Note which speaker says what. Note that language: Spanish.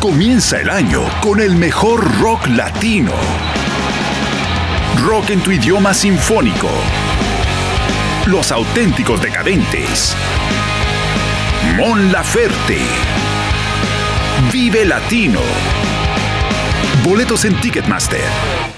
Speaker 1: Comienza el año con el mejor rock latino. Rock en tu idioma sinfónico. Los auténticos decadentes. Mon Laferte. Vive Latino. Boletos en Ticketmaster.